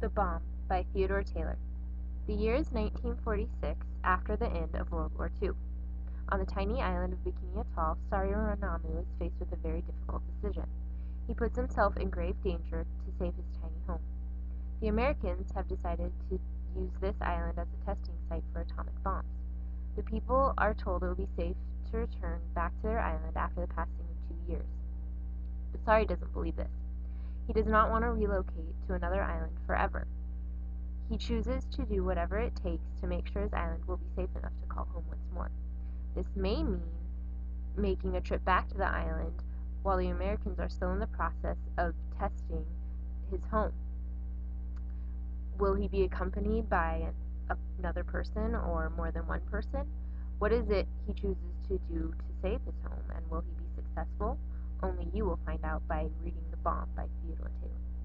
The Bomb by Theodore Taylor. The year is 1946, after the end of World War II. On the tiny island of Bikini Atoll, Sorry Rinamu is faced with a very difficult decision. He puts himself in grave danger to save his tiny home. The Americans have decided to use this island as a testing site for atomic bombs. The people are told it will be safe to return back to their island after the passing of two years. But Sorry doesn't believe this. He does not want to relocate to another island forever. He chooses to do whatever it takes to make sure his island will be safe enough to call home once more. This may mean making a trip back to the island while the Americans are still in the process of testing his home. Will he be accompanied by another person or more than one person? What is it he chooses to do to save his home, and will he be successful? You will find out by reading The Bomb by Theodore Taylor.